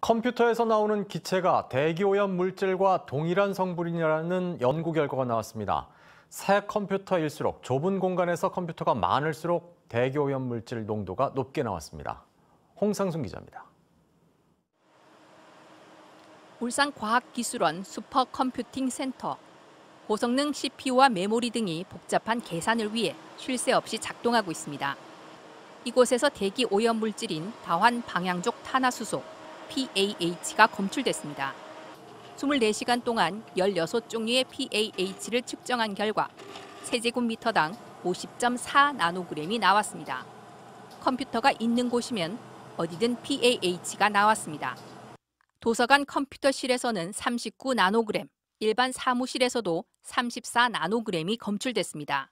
컴퓨터에서 나오는 기체가 대기오염 물질과 동일한 성분이라는 연구 결과가 나왔습니다. 새 컴퓨터일수록 좁은 공간에서 컴퓨터가 많을수록 대기오염 물질 농도가 높게 나왔습니다. 홍상순 기자입니다. 울산과학기술원 슈퍼컴퓨팅 센터. 고성능 CPU와 메모리 등이 복잡한 계산을 위해 쉴 새 없이 작동하고 있습니다. 이곳에서 대기 오염 물질인 다환 방향족 탄화수소 PAH가 검출됐습니다. 24시간 동안 16종류의 PAH를 측정한 결과 세제곱미터당 50.4 나노그램이 나왔습니다. 컴퓨터가 있는 곳이면 어디든 PAH가 나왔습니다. 도서관 컴퓨터실에서는 39 나노그램, 일반 사무실에서도 34 나노그램이 검출됐습니다.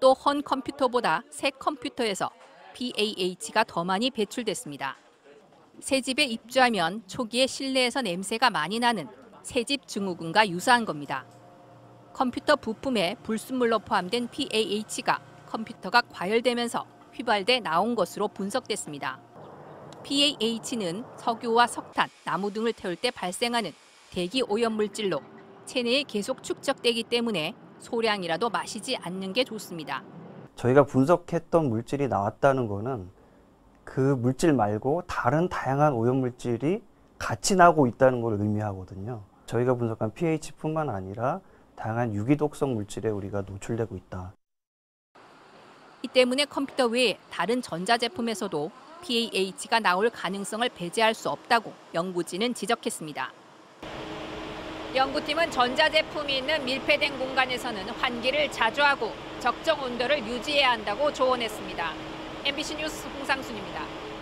또 헌 컴퓨터보다 새 컴퓨터에서 PAH가 더 많이 배출됐습니다. 새 집에 입주하면 초기에 실내에서 냄새가 많이 나는 새집 증후군과 유사한 겁니다. 컴퓨터 부품에 불순물로 포함된 PAH가 컴퓨터가 과열되면서 휘발돼 나온 것으로 분석됐습니다. PAH는 석유와 석탄, 나무 등을 태울 때 발생하는 대기 오염 물질로 체내에 계속 축적되기 때문에 소량이라도 마시지 않는 게 좋습니다. 저희가 분석했던 물질이 나왔다는 거는 그 물질 말고 다른 다양한 오염 물질이 같이 나오고 있다는 걸 의미하거든요. 저희가 분석한 pH뿐만 아니라 다양한 유기독성 물질에 우리가 노출되고 있다. 이 때문에 컴퓨터 외에 다른 전자제품에서도 PAH가 나올 가능성을 배제할 수 없다고 연구진은 지적했습니다. 연구팀은 전자제품이 있는 밀폐된 공간에서는 환기를 자주 하고 적정 온도를 유지해야 한다고 조언했습니다. MBC 뉴스 홍상순입니다.